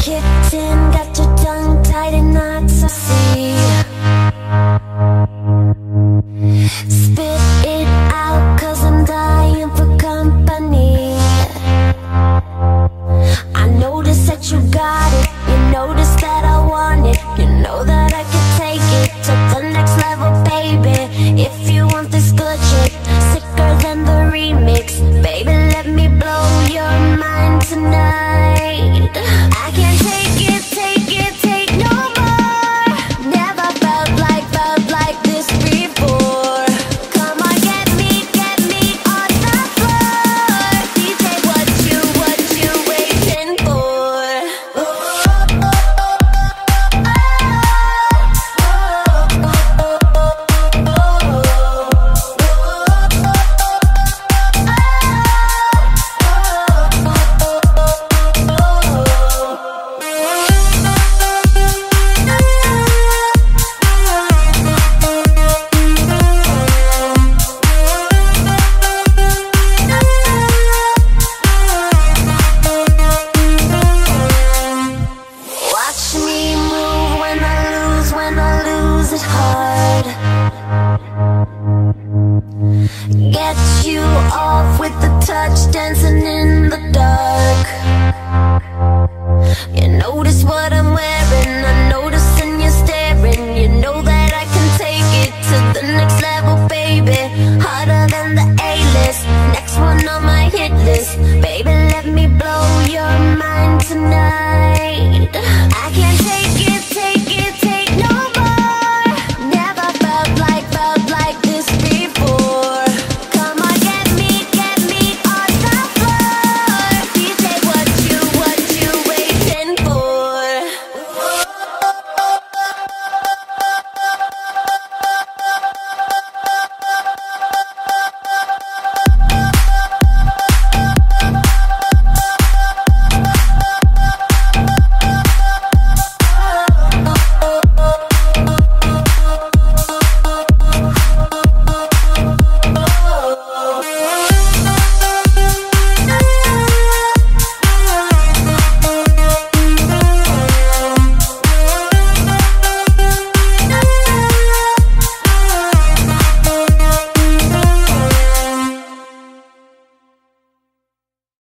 kitten, got your tongue tied in knots, I see. Spit it out, cause I'm dying for company. I notice that you got it, you notice that I want it, you know that I can take it to the next level, baby. If you want this good shit, sicker than the remix, baby, let me blow your mind tonight. what I'm wearing. I'm noticing you staring. You know that I can take it to the next level, baby. Harder than the A-list. Next one on my hit list. Baby, let me blow your mind tonight. I can't take